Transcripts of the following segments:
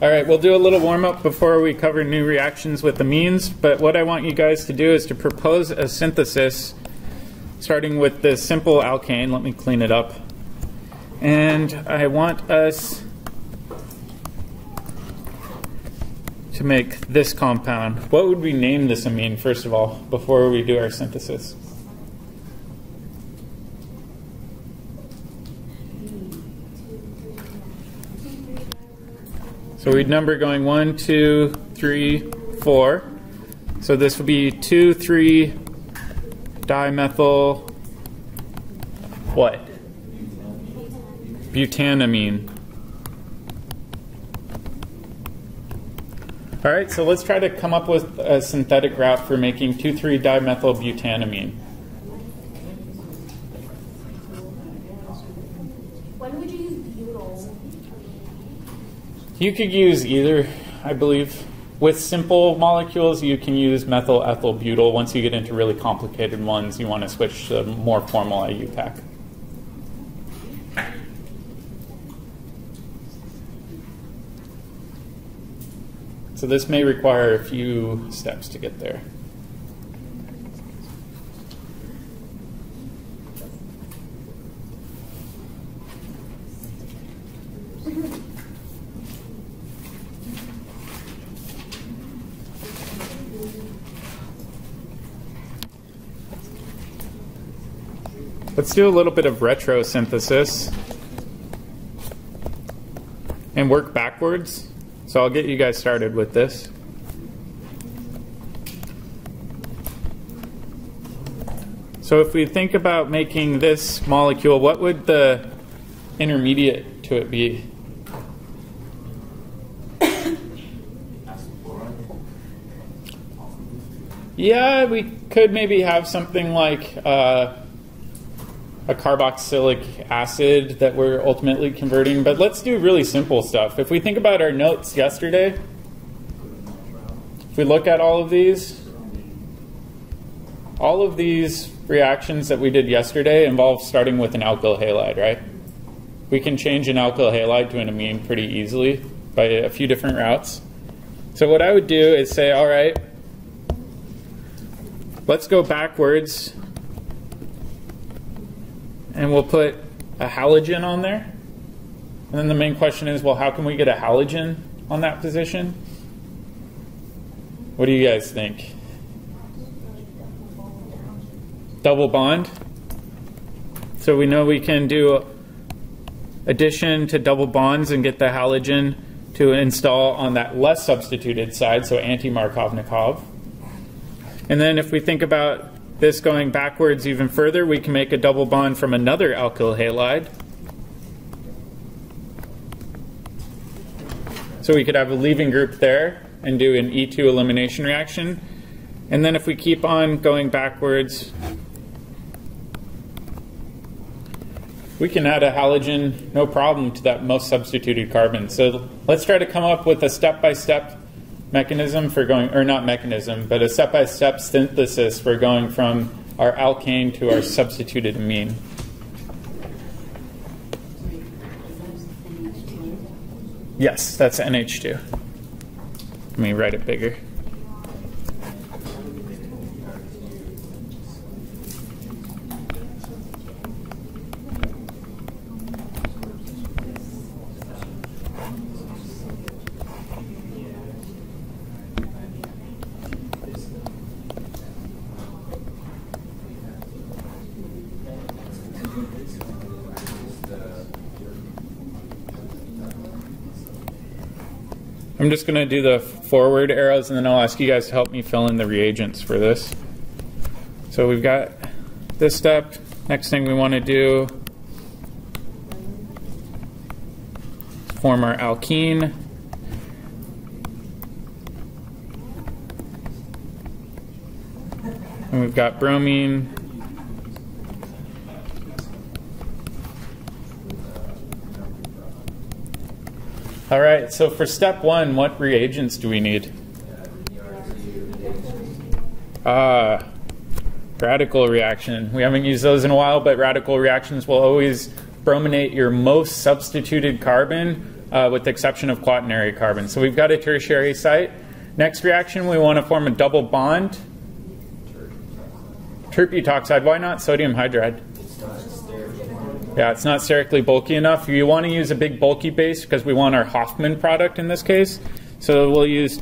All right, we'll do a little warm up before we cover new reactions with amines. But what I want you guys to do is to propose a synthesis starting with the simple alkane. Let me clean it up. And I want us to make this compound. What would we name this amine, first of all, before we do our synthesis? So we'd number going one, two, three, four. So this would be two, three, dimethyl, what? Butanamine. All right, so let's try to come up with a synthetic route for making 2,3-dimethyl-butanamine. When would you use butyl? You could use either, I believe. With simple molecules, you can use methyl ethyl butyl. Once you get into really complicated ones, you want to switch to more formal IUPAC. So this may require a few steps to get there. Do a little bit of retrosynthesis and work backwards. So I'll get you guys started with this. So if we think about making this molecule, what would the intermediate to it be? Yeah, we could maybe have something like uh, a carboxylic acid that we're ultimately converting. But let's do really simple stuff. If we think about our notes yesterday, if we look at all of these, all of these reactions that we did yesterday involve starting with an alkyl halide, right? We can change an alkyl halide to an amine pretty easily by a few different routes. So what I would do is say, all right, let's go backwards and we'll put a halogen on there. And then the main question is, well, how can we get a halogen on that position? What do you guys think? Double bond. So we know we can do addition to double bonds and get the halogen to install on that less substituted side, so anti-Markovnikov. And then if we think about this going backwards even further, we can make a double bond from another alkyl halide. So we could have a leaving group there and do an E2 elimination reaction. And then if we keep on going backwards, we can add a halogen, no problem, to that most substituted carbon. So let's try to come up with a step-by-step mechanism for going, or not mechanism, but a step-by-step synthesis for going from our alkane to our substituted amine. Yes, that's NH2. Let me write it bigger. I'm just going to do the forward arrows and then I'll ask you guys to help me fill in the reagents for this. So we've got this step. Next thing we want to do form our alkene. And we've got bromine. All right, so for step one, what reagents do we need? Ah, radical reaction. We haven't used those in a while, but radical reactions will always brominate your most substituted carbon uh, with the exception of quaternary carbon. So we've got a tertiary site. Next reaction, we want to form a double bond. Tert-butoxide, why not sodium hydride? Yeah, it's not sterically bulky enough. You want to use a big bulky base because we want our Hofmann product in this case. So we'll use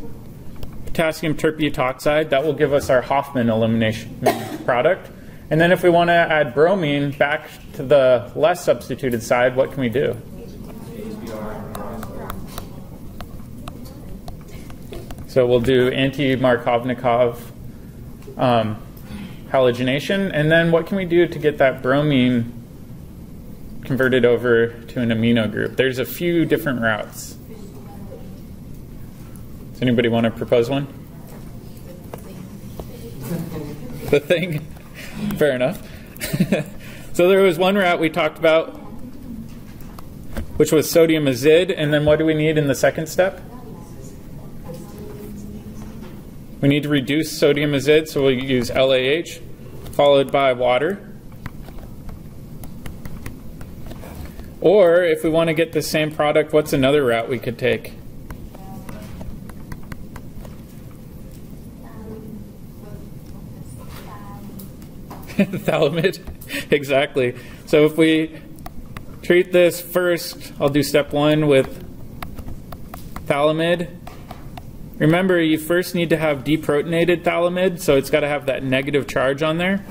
potassium tert-butoxide. That will give us our Hofmann elimination product. And then if we want to add bromine back to the less substituted side, what can we do? So we'll do anti-Markovnikov um, halogenation. And then what can we do to get that bromine converted over to an amino group? There's a few different routes. Does anybody want to propose one? the thing? Fair enough. so there was one route we talked about, which was sodium azide. And then what do we need in the second step? We need to reduce sodium azide, so we'll use LAH, followed by water. Or if we want to get the same product, what's another route we could take? Phthalimide, exactly. So if we treat this first, I'll do step one with phthalimide. Remember, you first need to have deprotonated phthalimide, so it's got to have that negative charge on there.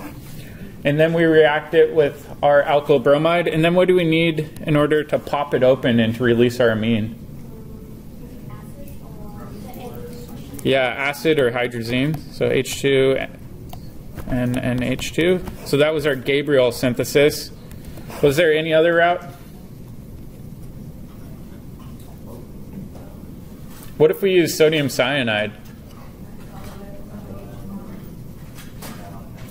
And then we react it with our alkyl bromide. And then what do we need in order to pop it open and to release our amine? Yeah, acid or hydrazine. So H2 and, and H2. So that was our Gabriel synthesis. Was there any other route? What if we use sodium cyanide?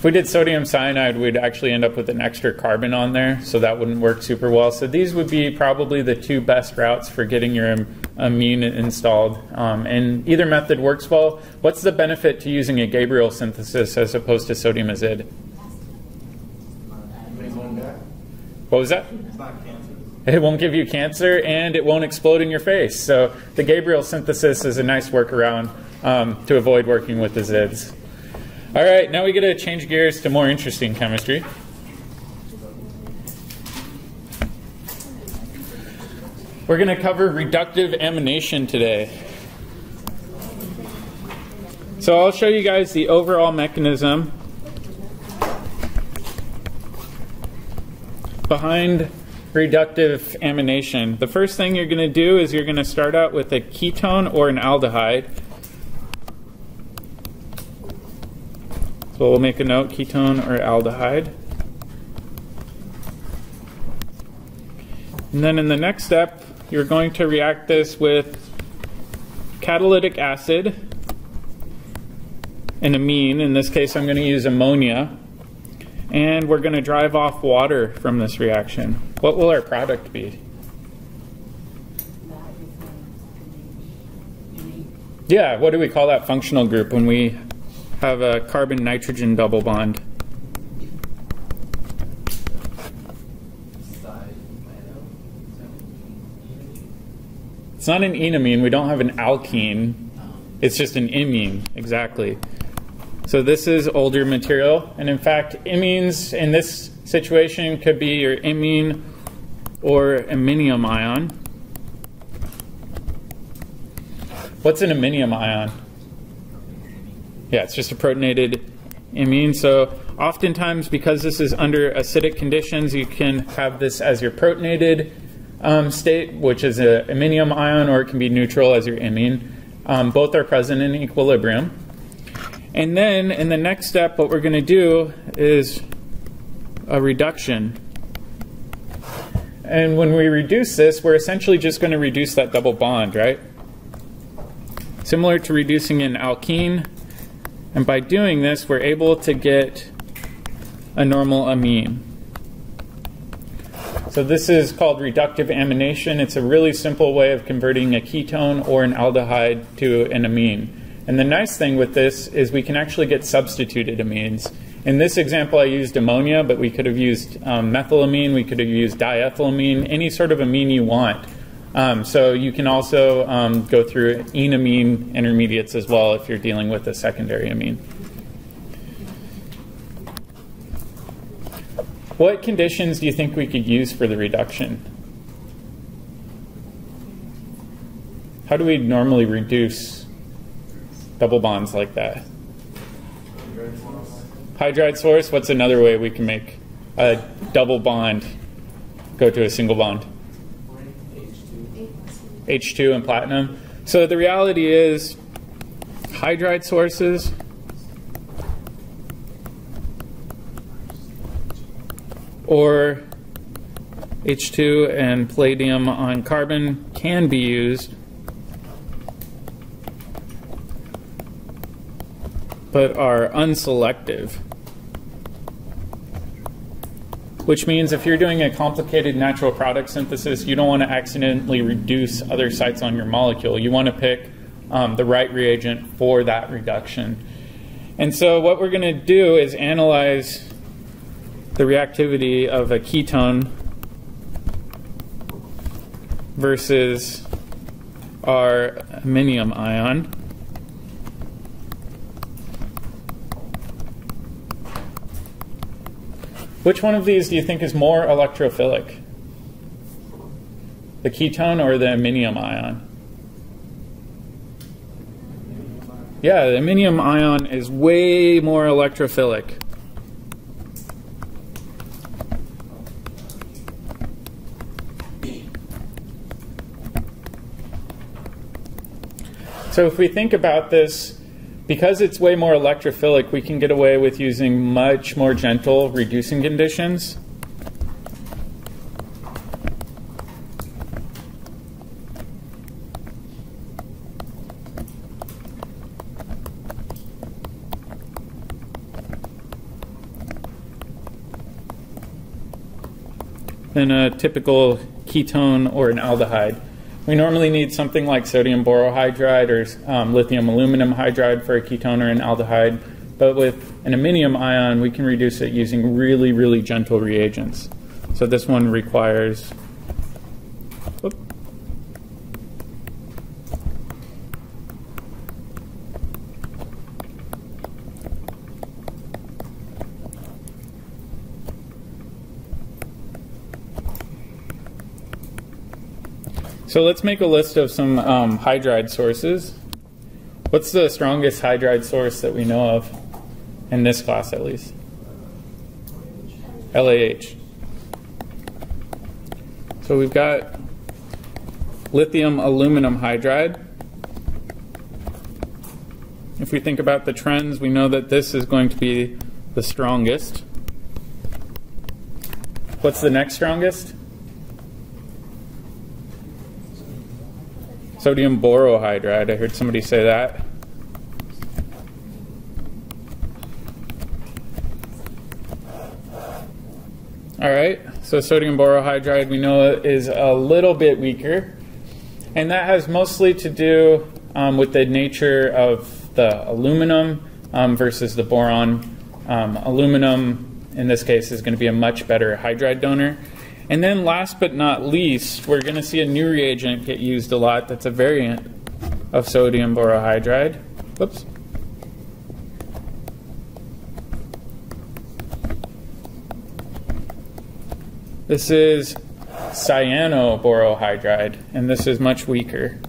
If we did sodium cyanide, we'd actually end up with an extra carbon on there, so that wouldn't work super well. So these would be probably the two best routes for getting your amine installed. Um, and either method works well. What's the benefit to using a Gabriel synthesis as opposed to sodium azide? What was that? It won't give you cancer and it won't explode in your face. So the Gabriel synthesis is a nice workaround um, to avoid working with the azides. All right, now we get to change gears to more interesting chemistry. We're going to cover reductive amination today. So I'll show you guys the overall mechanism behind reductive amination. The first thing you're going to do is you're going to start out with a ketone or an aldehyde. So we'll make a note, ketone or aldehyde. And then in the next step, you're going to react this with catalytic acid, and amine. In this case, I'm going to use ammonia. And we're going to drive off water from this reaction. What will our product be? Yeah, what do we call that functional group when we have a carbon nitrogen double bond? It's not an enamine, we don't have an alkene. It's just an imine, exactly. So this is older material, and in fact, imines in this situation could be your imine or iminium ion. What's an iminium ion? Yeah, it's just a protonated imine. So oftentimes, because this is under acidic conditions, you can have this as your protonated um, state, which is an iminium ion, or it can be neutral as your imine. Um, both are present in equilibrium. And then in the next step, what we're going to do is a reduction. And when we reduce this, we're essentially just going to reduce that double bond, right? Similar to reducing an alkene. And by doing this, we're able to get a normal amine. So this is called reductive amination. It's a really simple way of converting a ketone or an aldehyde to an amine. And the nice thing with this is we can actually get substituted amines. In this example, I used ammonia, but we could have used um, methylamine, we could have used diethylamine, any sort of amine you want. Um, so you can also um, go through enamine intermediates as well if you're dealing with a secondary amine. What conditions do you think we could use for the reduction? How do we normally reduce double bonds like that? Hydride source, what's another way we can make a double bond go to a single bond? H2 and platinum. So the reality is hydride sources or H2 and palladium on carbon can be used, but are unselective. Which means if you're doing a complicated natural product synthesis, you don't want to accidentally reduce other sites on your molecule. You want to pick um, the right reagent for that reduction. And so what we're going to do is analyze the reactivity of a ketone versus our iminium ion. Which one of these do you think is more electrophilic? The ketone or the iminium ion? Yeah, the iminium ion is way more electrophilic. So if we think about this, because it's way more electrophilic, we can get away with using much more gentle reducing conditions. than a typical ketone or an aldehyde. We normally need something like sodium borohydride or um, lithium aluminum hydride for a ketone or an aldehyde, but with an iminium ion, we can reduce it using really, really gentle reagents. So this one requires. So let's make a list of some um, hydride sources. What's the strongest hydride source that we know of in this class, at least? LAH. So we've got lithium aluminum hydride. If we think about the trends, we know that this is going to be the strongest. What's the next strongest? Sodium borohydride. I heard somebody say that. All right, so sodium borohydride we know is a little bit weaker, and that has mostly to do um, with the nature of the aluminum um, versus the boron. Um, aluminum, in this case, is going to be a much better hydride donor. And then last but not least, we're going to see a new reagent get used a lot that's a variant of sodium borohydride. Whoops. This is cyanoborohydride, and this is much weaker.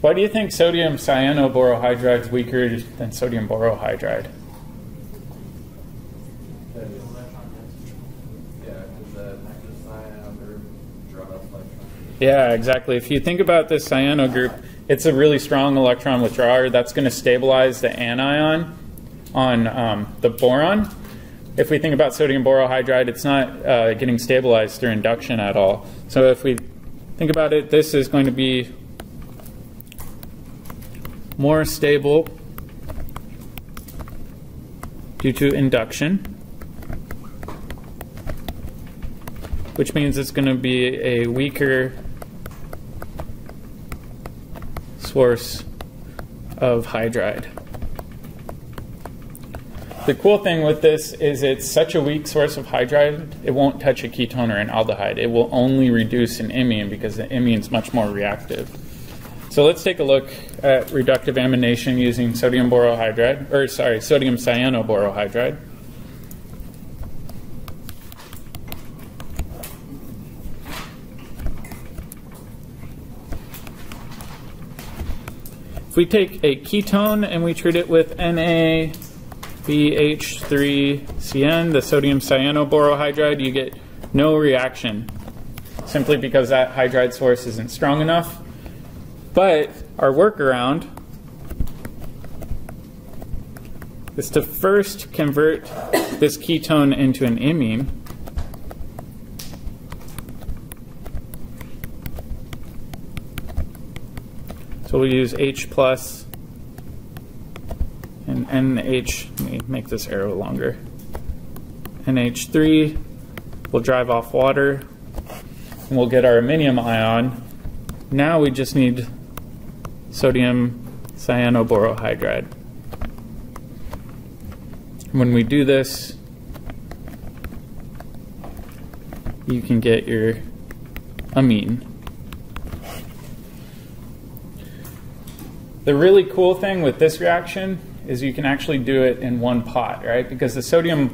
Why do you think sodium cyanoborohydride is weaker than sodium borohydride? Yeah, exactly. If you think about this cyano group, it's a really strong electron withdrawer that's going to stabilize the anion on um, the boron. If we think about sodium borohydride, it's not uh, getting stabilized through induction at all. So if we think about it, this is going to be more stable due to induction, which means it's going to be a weaker source of hydride. The cool thing with this is it's such a weak source of hydride, it won't touch a ketone or an aldehyde. It will only reduce an imine because the imine is much more reactive. So let's take a look at reductive amination using sodium borohydride, or sorry, sodium cyanoborohydride. We take a ketone and we treat it with NaBH3CN, the sodium cyanoborohydride, you get no reaction simply because that hydride source isn't strong enough. But our workaround is to first convert this ketone into an imine. So we'll use H plus and NH, let me make this arrow longer. NH3 will drive off water and we'll get our iminium ion. Now we just need sodium cyanoborohydride. When we do this, you can get your amine. The really cool thing with this reaction is you can actually do it in one pot, right? Because the sodium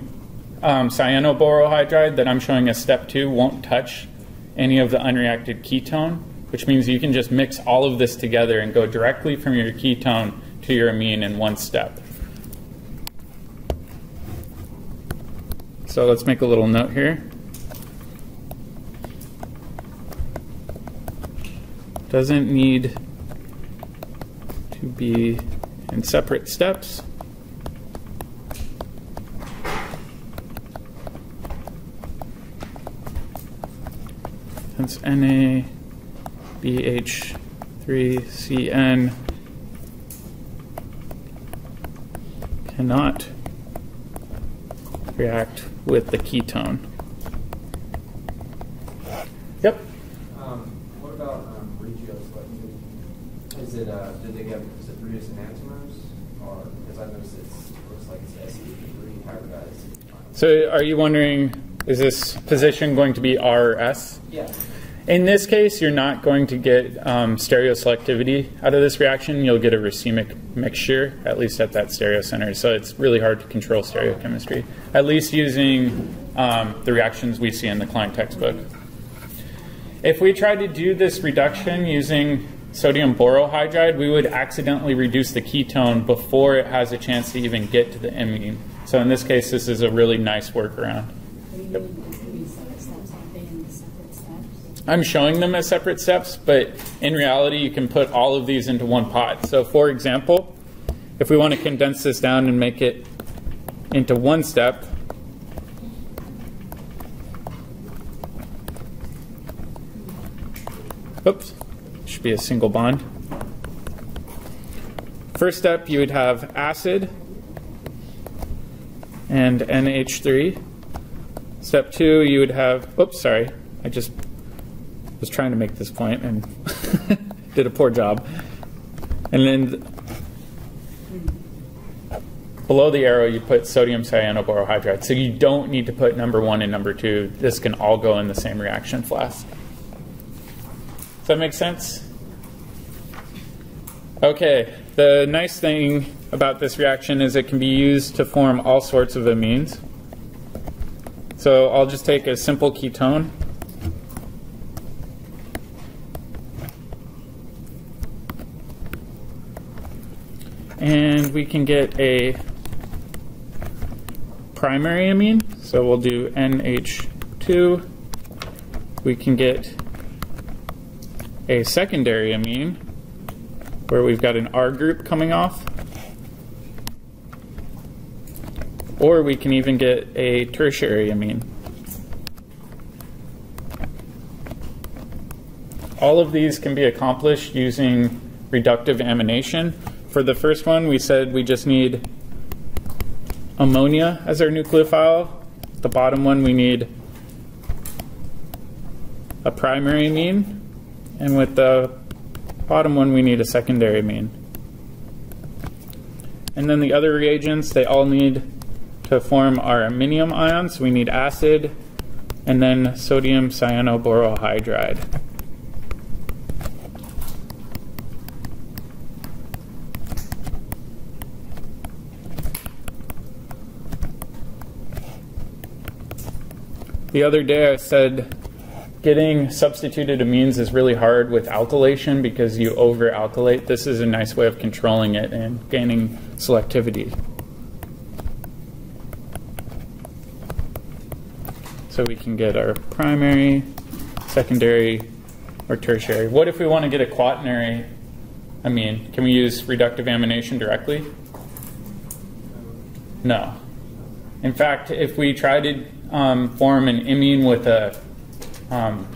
um, cyanoborohydride that I'm showing as step two won't touch any of the unreacted ketone, which means you can just mix all of this together and go directly from your ketone to your amine in one step. So let's make a little note here. Doesn't need be in separate steps. Since NaBH3CN cannot react with the ketone. Yep. Um, what about um, regioselectivity? Is it, uh, did they get, is it produced enantiomers? Or, because I noticed it's, looks like it's sp3 hybridized. So are you wondering, is this position going to be R or S? Yeah. In this case, you're not going to get um, stereoselectivity out of this reaction. You'll get a racemic mixture, at least at that stereocenter. So it's really hard to control stereochemistry, at least using um, the reactions we see in the Klein textbook. If we tried to do this reduction using sodium borohydride, we would accidentally reduce the ketone before it has a chance to even get to the imine. So in this case, this is a really nice workaround. Yep. I'm showing them as separate steps, but in reality, you can put all of these into one pot. So for example, if we want to condense this down and make it into one step, oops, should be a single bond. First step, you would have acid and NH3. Step two, you would have, oops, sorry, I just was trying to make this point and did a poor job. And then below the arrow, you put sodium cyanoborohydride. So you don't need to put number one and number two. This can all go in the same reaction flask. Does that make sense? Okay, the nice thing about this reaction is it can be used to form all sorts of amines. So I'll just take a simple ketone and we can get a primary amine. So we'll do NH2. We can get a secondary amine where we've got an R group coming off. Or we can even get a tertiary amine. All of these can be accomplished using reductive amination. For the first one, we said we just need ammonia as our nucleophile. The bottom one, we need a primary amine. And with the bottom one, we need a secondary amine. And then the other reagents, they all need to form our iminium ions. We need acid and then sodium cyanoborohydride. The other day I said getting substituted amines is really hard with alkylation because you over alkylate. This is a nice way of controlling it and gaining selectivity. So we can get our primary, secondary, or tertiary. What if we want to get a quaternary I mean, Can we use reductive amination directly? No. In fact, if we try to um, form an imine with a um,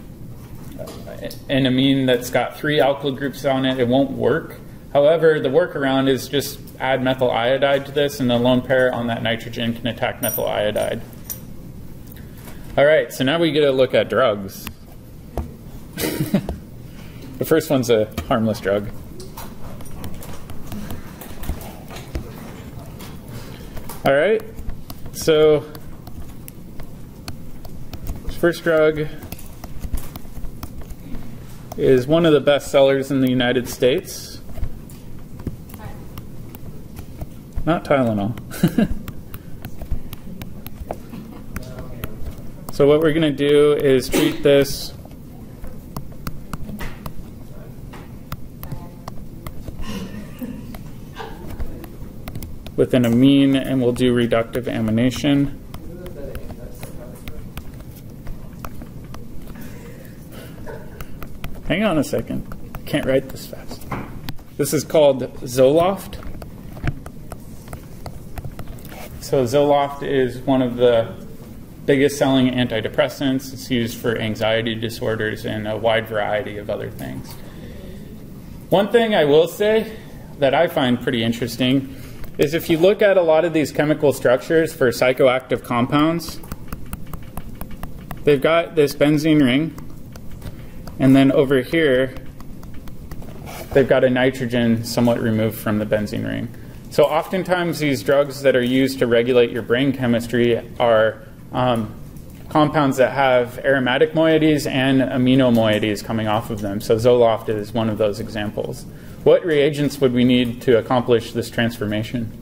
an amine that's got three alkyl groups on it, it won't work. However, the workaround is just add methyl iodide to this, and the lone pair on that nitrogen can attack methyl iodide. All right, so now we get a look at drugs. the first one's a harmless drug. All right, so first drug is one of the best sellers in the United States. Not Tylenol. so what we're going to do is treat this with an amine and we'll do reductive amination. Hang on a second. Can't write this fast. This is called Zoloft. So, Zoloft is one of the biggest selling antidepressants. It's used for anxiety disorders and a wide variety of other things. One thing I will say that I find pretty interesting is if you look at a lot of these chemical structures for psychoactive compounds, they've got this benzene ring and then over here, they've got a nitrogen somewhat removed from the benzene ring. So oftentimes these drugs that are used to regulate your brain chemistry are um, compounds that have aromatic moieties and amino moieties coming off of them. So Zoloft is one of those examples. What reagents would we need to accomplish this transformation?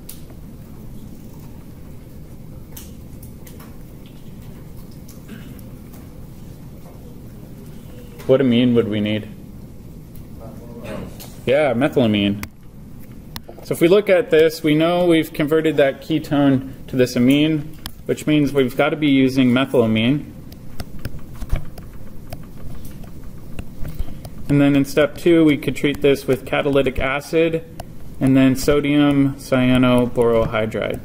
What amine would we need? Yeah, methylamine. So if we look at this, we know we've converted that ketone to this amine, which means we've got to be using methylamine. And then in step two, we could treat this with catalytic acid and then sodium cyanoborohydride.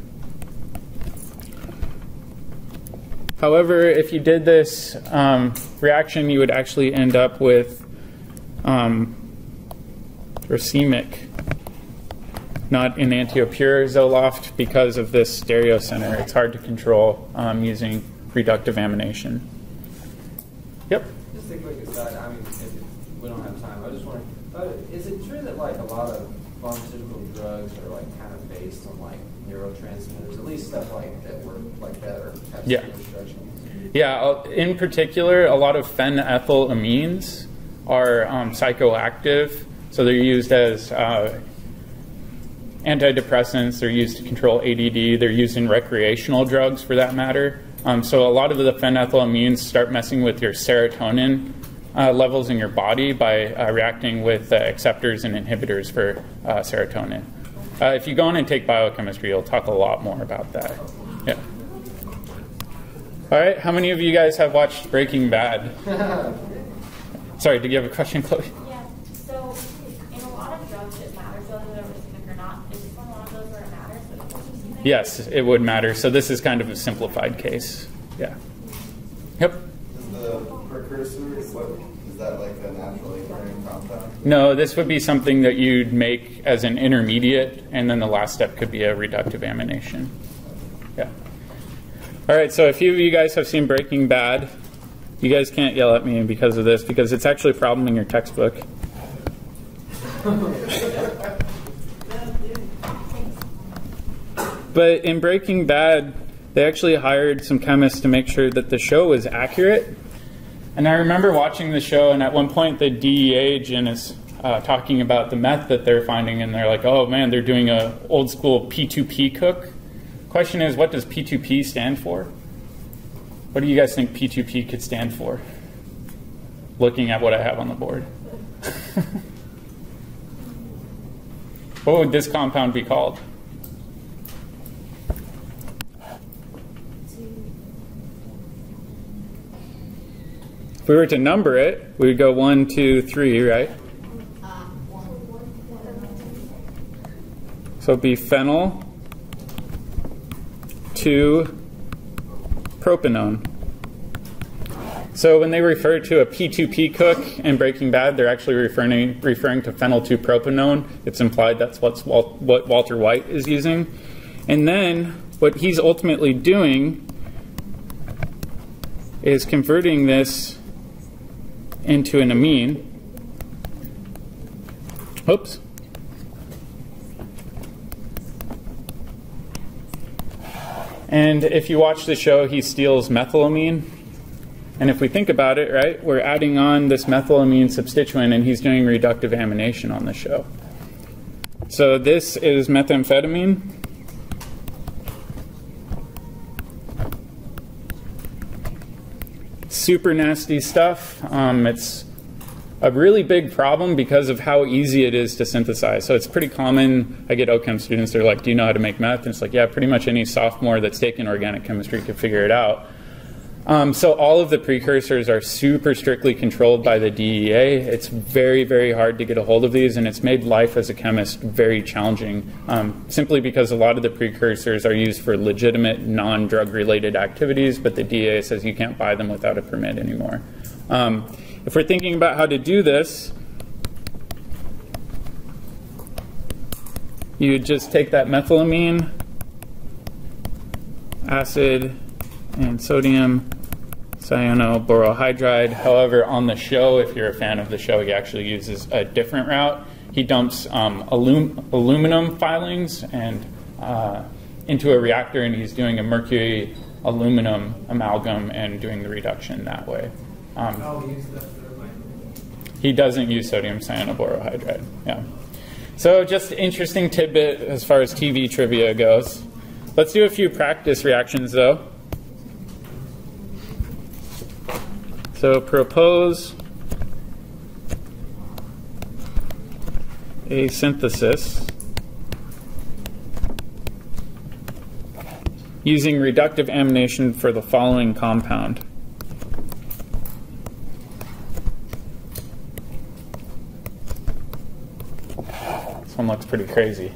However, if you did this um, reaction, you would actually end up with um, racemic, not enantiopure Zoloft because of this stereocenter. It's hard to control um, using reductive amination. Yep. Just a quick aside. I mean, we don't have time. I just wondering, is it true that like a lot of pharmaceutical drugs are like kind of based on like neurotransmitters, at least stuff like that work like that or have yeah. Yeah, uh, in particular, a lot of phenethylamines are um, psychoactive, so they're used as uh, antidepressants. They're used to control ADD. They're used in recreational drugs, for that matter. Um, so a lot of the phenethylamines start messing with your serotonin uh, levels in your body by uh, reacting with uh, acceptors and inhibitors for uh, serotonin. Uh, if you go on and take biochemistry, you'll talk a lot more about that. Yeah. All right, how many of you guys have watched Breaking Bad? Sorry, did you have a question, Chloe? Yeah, so in a lot of drugs, it matters whether they're racemic or not. Is one of those where it matters? But yes, it would matter. So this is kind of a simplified case. Yeah. Yep. Is the precursor, is what, is that like a naturally occurring compound? No, this would be something that you'd make as an intermediate, and then the last step could be a reductive amination. Yeah. All right, so a few of you guys have seen Breaking Bad. You guys can't yell at me because of this because it's actually a problem in your textbook. but in Breaking Bad, they actually hired some chemists to make sure that the show was accurate. And I remember watching the show, and at one point, the DEA agent is uh, talking about the meth that they're finding, and they're like, "Oh man, they're doing a old school P2P cook." Question is, what does P2P stand for? What do you guys think P2P could stand for? Looking at what I have on the board. what would this compound be called? If we were to number it, we would go one, two, three, right? So it'd be phenyl, two, propanone. So when they refer to a P2P cook in Breaking Bad, they're actually referring referring to phenyl 2-propanone. It's implied that's what's what Walter White is using. And then what he's ultimately doing is converting this into an amine. Oops. And if you watch the show, he steals methylamine. And if we think about it, right, we're adding on this methylamine substituent, and he's doing reductive amination on the show. So this is methamphetamine. Super nasty stuff. Um, it's a really big problem because of how easy it is to synthesize. So it's pretty common. I get OChem students, they're like, Do you know how to make meth? And it's like, Yeah, pretty much any sophomore that's taken organic chemistry could figure it out. Um, so all of the precursors are super strictly controlled by the DEA. It's very, very hard to get a hold of these, and it's made life as a chemist very challenging, um, simply because a lot of the precursors are used for legitimate non-drug related activities, but the DEA says you can't buy them without a permit anymore. Um, if we're thinking about how to do this, you just take that methylamine, acid, and sodium cyanoborohydride. However, on the show, if you're a fan of the show, he actually uses a different route. He dumps um, alum- aluminum filings and uh, into a reactor, and he's doing a mercury aluminum amalgam and doing the reduction that way. Um, he doesn't use sodium cyanoborohydride. Yeah. So just interesting tidbit as far as TV trivia goes. Let's do a few practice reactions though. So propose a synthesis using reductive amination for the following compound. This one looks pretty crazy.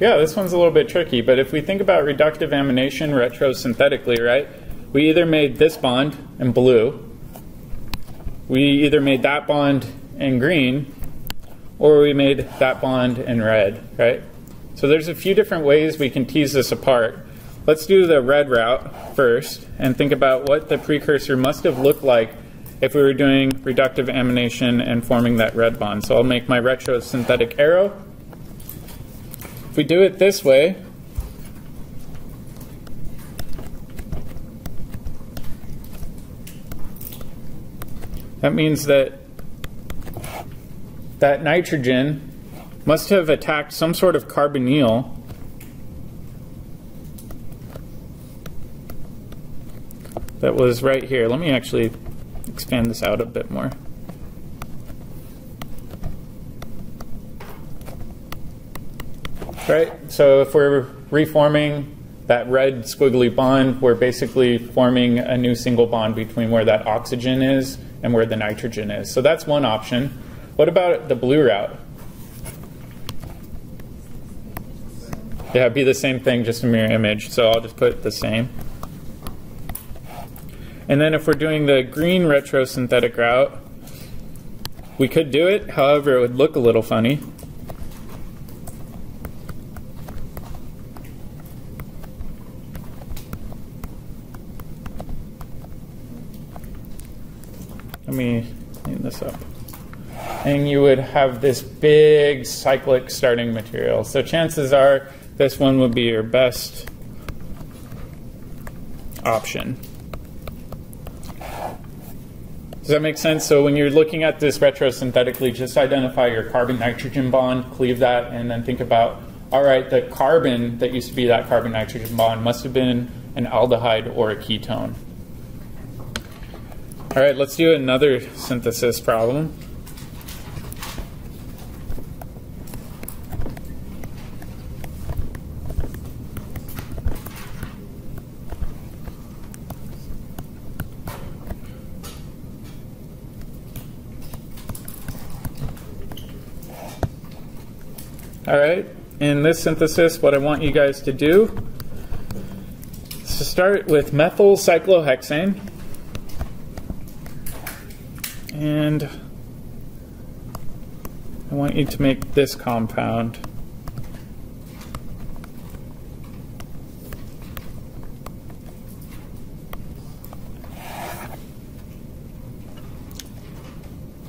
Yeah, this one's a little bit tricky, but if we think about reductive amination retrosynthetically, right, we either made this bond in blue, we either made that bond in green, or we made that bond in red, right? So there's a few different ways we can tease this apart. Let's do the red route first and think about what the precursor must have looked like if we were doing reductive amination and forming that red bond. So I'll make my retrosynthetic arrow we do it this way, that means that that nitrogen must have attacked some sort of carbonyl that was right here. Let me actually expand this out a bit more. Right, so if we're reforming that red squiggly bond, we're basically forming a new single bond between where that oxygen is and where the nitrogen is. So that's one option. What about the blue route? Yeah, it'd be the same thing, just a mirror image. So I'll just put the same. And then if we're doing the green retrosynthetic route, we could do it. However, it would look a little funny. Me clean this up. And you would have this big cyclic starting material. So chances are this one would be your best option. Does that make sense? So when you're looking at this retrosynthetically, just identify your carbon nitrogen bond, cleave that, and then think about all right, the carbon that used to be that carbon nitrogen bond must have been an aldehyde or a ketone. All right, let's do another synthesis problem. All right, in this synthesis, what I want you guys to do is to start with methyl cyclohexane. And I want you to make this compound.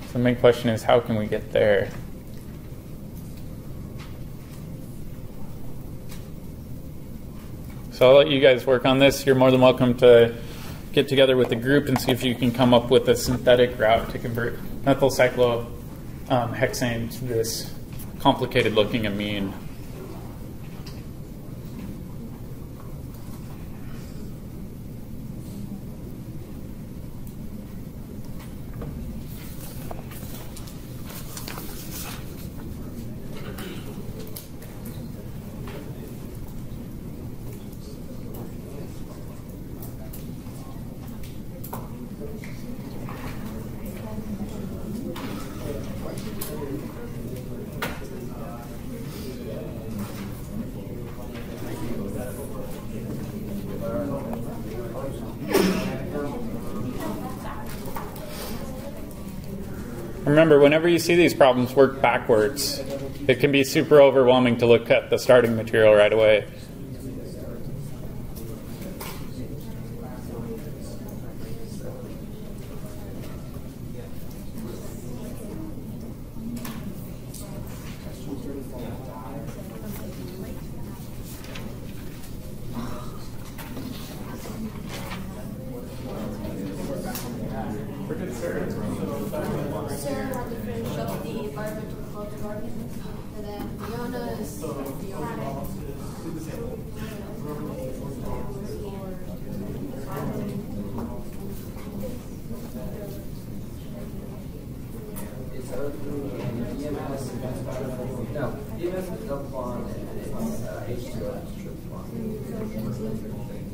So the main question is how can we get there? So I'll let you guys work on this. You're more than welcome to get together with the group and see if you can come up with a synthetic route to convert methyl cyclohexane to this complicated looking amine. Remember, whenever you see these problems, work backwards. It can be super overwhelming to look at the starting material right away.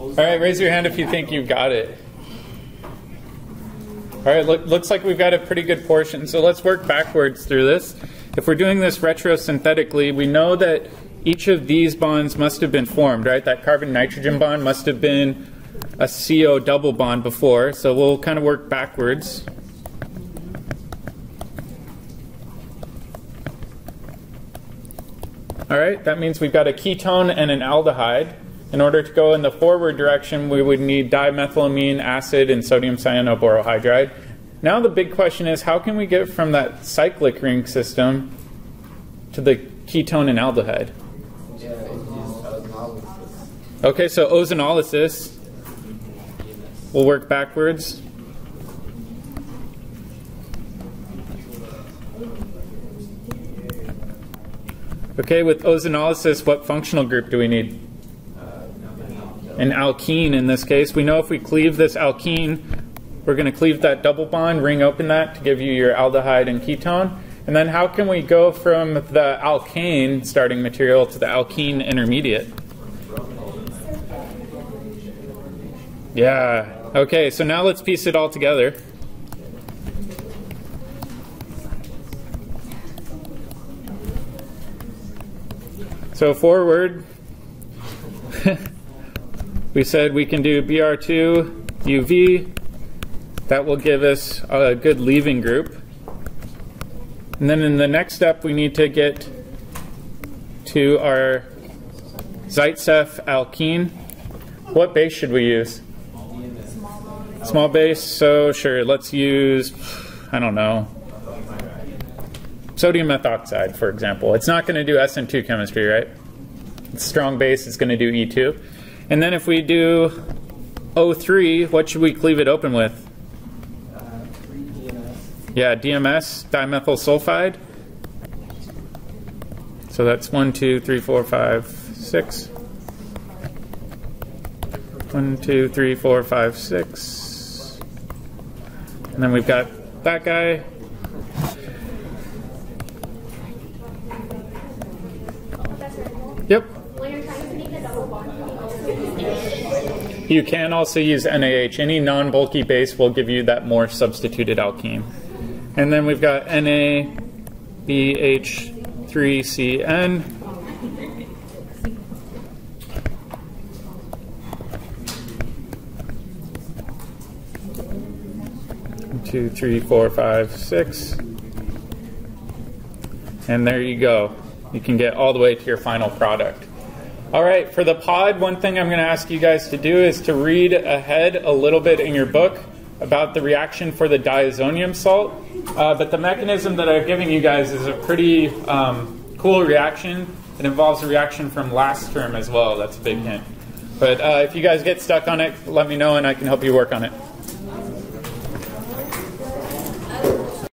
All right, raise your hand if you think you've got it. All right, look, looks like we've got a pretty good portion. So let's work backwards through this. If we're doing this retrosynthetically, we know that each of these bonds must have been formed, right? That carbon nitrogen bond must have been a CO double bond before. So we'll kind of work backwards. All right, that means we've got a ketone and an aldehyde. In order to go in the forward direction, we would need dimethylamine acid and sodium cyanoborohydride. Now the big question is, how can we get from that cyclic ring system to the ketone and aldehyde? Okay, so ozonolysis. We'll work backwards. Okay, with ozonolysis, what functional group do we need? An alkene in this case. We know if we cleave this alkene, we're going to cleave that double bond, ring open that to give you your aldehyde and ketone. And then how can we go from the alkane starting material to the alkene intermediate? Yeah. Okay, so now let's piece it all together. So forward, we said we can do BR2 UV. That will give us a good leaving group. And then in the next step, we need to get to our Zaitsev alkene. What base should we use? Small base, so sure, let's use, I don't know, sodium methoxide, for example. It's not going to do SN2 chemistry, right? It's strong base, it's going to do E2. And then if we do O3, what should we cleave it open with? Yeah, DMS, dimethyl sulfide. So that's one, two, three, four, five, six. One, two, three, four, five, six. And then we've got that guy. Yep. You can also use NaH. Any non bulky base will give you that more substituted alkene. And then we've got NaBH3CN. Two, three, four, five, six. And there you go. You can get all the way to your final product. All right, for the pod, one thing I'm going to ask you guys to do is to read ahead a little bit in your book about the reaction for the diazonium salt. Uh, but the mechanism that I've given you guys is a pretty um, cool reaction. It involves a reaction from last term as well. That's a big hint. But uh, if you guys get stuck on it, let me know and I can help you work on it.